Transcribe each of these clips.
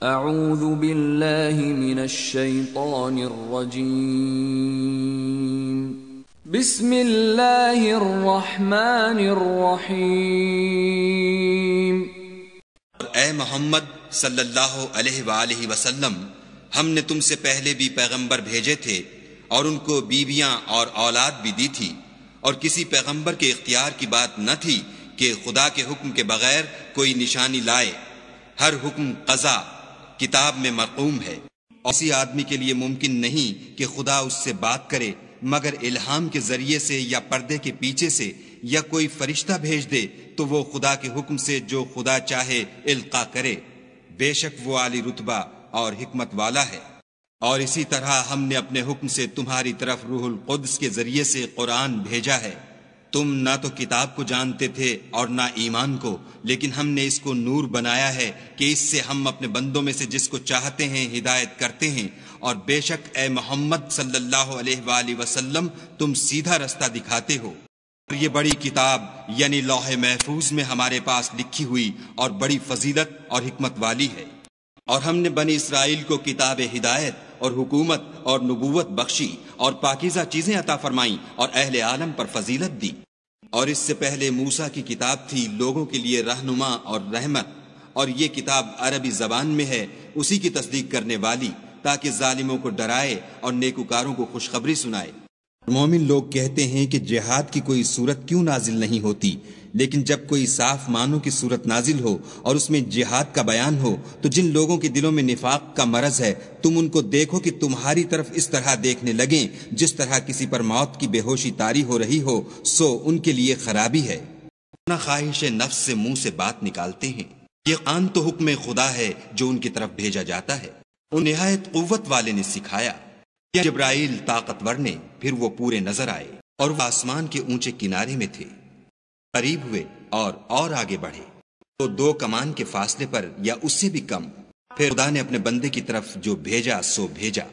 اعوذ باللہ من الشیطان الرجیم بسم اللہ الرحمن الرحیم اے محمد صلی اللہ علیہ وآلہ وسلم، ہم نے تم سے پہلے بھی پیغمبر بھیجے تھے اور ان کو بیویاں اور اولاد بھی دی تھی، اور کسی پیغمبر کے اختیار کی بات نہ تھی کہ خدا کے حکم کے بغیر کوئی نشانی لائے۔ ہر حکم قضا کتاب میں مرقوم ہے۔ اسی آدمی کے لیے ممکن نہیں کہ خدا اس سے بات کرے، مگر الہام کے ذریعے سے یا پردے کے پیچھے سے یا کوئی فرشتہ بھیج دے تو وہ خدا کے حکم سے جو خدا چاہے القا کرے۔ بے شک وہ عالی رتبہ اور حکمت والا ہے۔ اور اسی طرح ہم نے اپنے حکم سے تمہاری طرف روح القدس کے ذریعے سے قرآن بھیجا ہے۔ تم نہ تو کتاب کو جانتے تھے اور نہ ایمان کو، لیکن ہم نے اس کو نور بنایا ہے کہ اس سے ہم اپنے بندوں میں سے جس کو چاہتے ہیں ہدایت کرتے ہیں۔ اور بے شک اے محمد صلی اللہ علیہ وآلہ وسلم، تم سیدھا رستہ دکھاتے ہو۔ اور یہ بڑی کتاب یعنی لوح محفوظ میں ہمارے پاس لکھی ہوئی اور بڑی فضیلت اور حکمت والی ہے۔ اور ہم نے بنی اسرائیل کو کتاب ہدایت اور حکومت اور نبوت بخشی اور پاکیزہ چیزیں عطا فرمائیں اور اہل عالم پر فضیلت دی۔ اور اس سے پہلے موسا کی کتاب تھی لوگوں کے لیے رہنما اور رحمت۔ اور یہ کتاب عربی زبان میں ہے، اسی کی تصدیق کرنے والی تاکہ ظالموں کو ڈرائے اور نیکوکاروں کو خوشخبری سنائے۔ مومن لوگ کہتے ہیں کہ جہاد کی کوئی صورت کیوں نازل نہیں ہوتی؟ لیکن جب کوئی صاف معنوں کی صورت نازل ہو اور اس میں جہاد کا بیان ہو، تو جن لوگوں کے دلوں میں نفاق کا مرض ہے، تم ان کو دیکھو کہ تمہاری طرف اس طرح دیکھنے لگیں۔ جس طرح کسی پر موت کی بے ہوشی تاری ہو رہی ہو، سو ان کے لیے خرابی ہے۔ اپنا خواہش نفس سے منہ سے بات نکالتے ہیں۔ یہ قان تو حکم خدا ہے جو ان کی طرف بھیجا جاتا ہے۔ ان نہایت قوت والے نے سکھایا۔ جبرائیل طاقتور نے پھر وہ پورے نظر آئے اور وہ آسمان کے اونچے کنارے میں تھے۔ قریب ہوئے اور اور آگے بڑھے۔ تو دو کمان کے فاصلے پر یا اس سے بھی کم، پھر خدا نے اپنے بندے کی طرف جو بھیجا سو بھیجا۔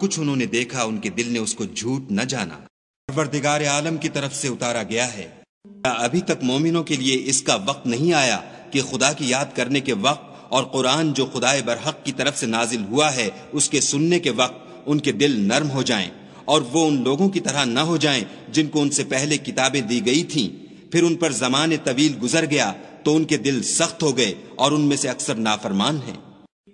کچھ انہوں نے دیکھا ان کے دل نے اس کو جھوٹ نہ جانا۔ پروردگار عالم کی طرف سے اتارا گیا ہے۔ ابھی تک مومنوں کے لیے اس کا وقت نہیں آیا کہ خدا کی یاد کرنے کے وقت اور قرآن جو خدا برحق کی طرف سے نازل ہوا ہے، اس کے سننے کے وقت ان کے دل نرم ہو جائیں اور وہ ان لوگوں کی طرح نہ ہو جائیں جن کو ان سے پہلے کتابیں دی گئی تھیں۔ پھر ان پر زمان طویل گزر گیا تو ان کے دل سخت ہو گئے اور ان میں سے اکثر نافرمان ہیں۔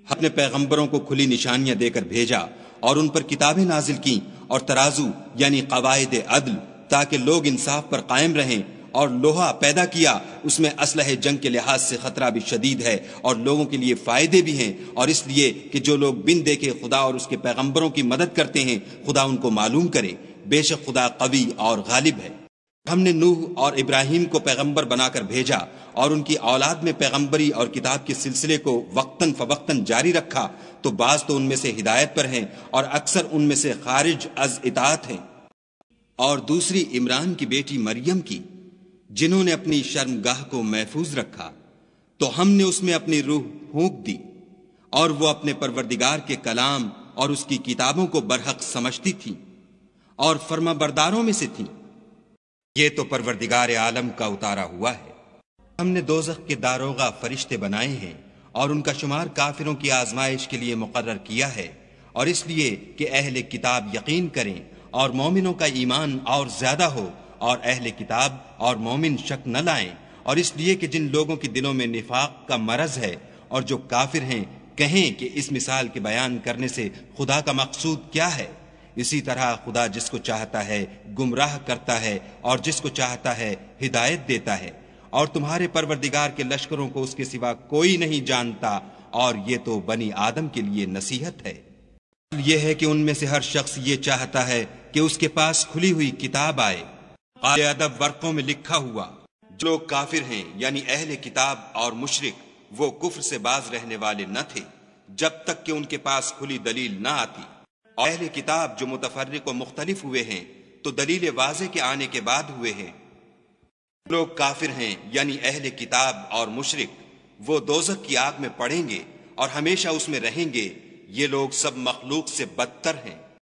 اپنے پیغمبروں کو کھلی نشانیاں دے کر بھیجا اور ان پر کتابیں نازل کی اور ترازو یعنی قواعد عدل تاکہ لوگ انصاف پر قائم رہیں اور لوہا پیدا کیا، اس میں اسلحہ جنگ کے لحاظ سے خطرہ بھی شدید ہے اور لوگوں کے لیے فائدے بھی ہیں۔ اور اس لیے کہ جو لوگ بن دیکھے خدا اور اس کے پیغمبروں کی مدد کرتے ہیں، خدا ان کو معلوم کرے۔ بے شک خدا قوی اور غالب ہے۔ ہم نے نوح اور ابراہیم کو پیغمبر بنا کر بھیجا اور ان کی اولاد میں پیغمبری اور کتاب کے سلسلے کو وقتاً فوقتاً جاری رکھا۔ تو بعض تو ان میں سے ہدایت پر ہیں اور اکثر ان میں سے خارج از اطاعت ہیں۔ اور دوسری عمران کی بیٹی مریم کی۔ جنہوں نے اپنی شرم گاہ کو محفوظ رکھا، تو ہم نے اس میں اپنی روح پھونک دی اور وہ اپنے پروردگار کے کلام اور اس کی کتابوں کو برحق سمجھتی تھی اور فرما برداروں میں سے تھیں۔ یہ تو پروردگار عالم کا اتارا ہوا ہے۔ ہم نے دوزخ کے داروغہ فرشتے بنائے ہیں اور ان کا شمار کافروں کی آزمائش کے لیے مقرر کیا ہے اور اس لیے کہ اہل کتاب یقین کریں اور مومنوں کا ایمان اور زیادہ ہو اور اہل کتاب اور مومن شک نہ لائیں۔ اور اس لیے کہ جن لوگوں کے دلوں میں نفاق کا مرض ہے اور جو کافر ہیں، کہیں کہ اس مثال کے بیان کرنے سے خدا کا مقصود کیا ہے؟ اسی طرح خدا جس کو چاہتا ہے گمراہ کرتا ہے اور جس کو چاہتا ہے ہدایت دیتا ہے۔ اور تمہارے پروردگار کے لشکروں کو اس کے سوا کوئی نہیں جانتا۔ اور یہ تو بنی آدم کے لیے نصیحت ہے۔ یہ ہے کہ ان میں سے ہر شخص یہ چاہتا ہے کہ اس کے پاس کھلی ہوئی کتاب آئے۔ قال ادب ورقوں میں لکھا ہوا، جو لوگ کافر ہیں یعنی اہل کتاب اور مشرق وہ کفر سے باز رہنے والے نہ تھے، جب تک کہ ان کے پاس کھلی دلیل نہ آتی۔ اہل کتاب جو متفرق و مختلف ہوئے ہیں، تو دلیل واضح کے آنے کے بعد ہوئے ہیں۔ لوگ کافر ہیں یعنی اہل کتاب اور مشرق وہ دوزک کی آگ میں پڑیں گے اور ہمیشہ اس میں رہیں گے۔ یہ لوگ سب مخلوق سے بدتر ہیں۔